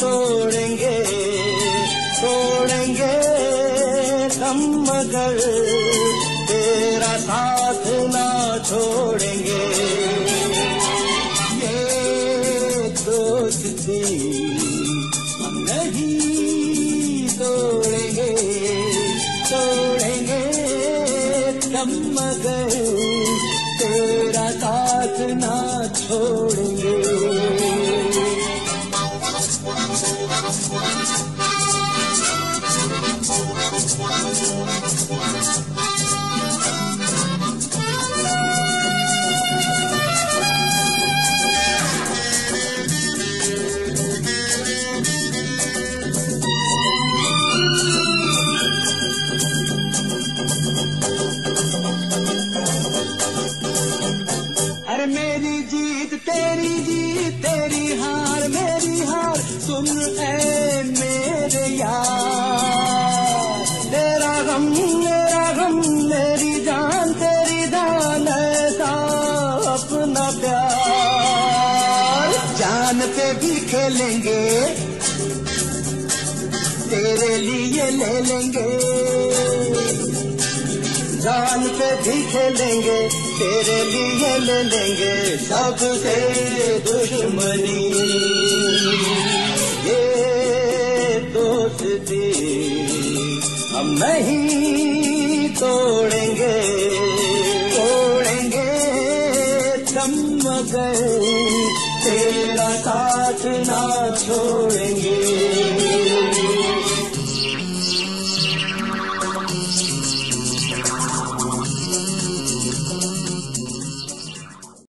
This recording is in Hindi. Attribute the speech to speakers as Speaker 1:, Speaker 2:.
Speaker 1: तोड़ेंगे तोड़ेंगे हम मगर। तेरा साथ ना छोड़ेंगे। ये दोस्ती हम नहीं तोड़ेंगे तोड़ेंगे हम मगर। तेरा साथ ना छोड़ेंगे। अरे सुन मेरे यार? तेरा गम मेरा गम मेरी जान, तेरी जान ऐसा अपना प्यार। जान पे भी खेलेंगे, तेरे लिए ले लेंगे। जान पे भी खेलेंगे, तेरे लिए ले लेंगे सबसे दुश्मनी। दोस्ती हम नहीं तोड़ेंगे तोड़ेंगे तम मगर तेरा साथ ना छोड़ेंगे।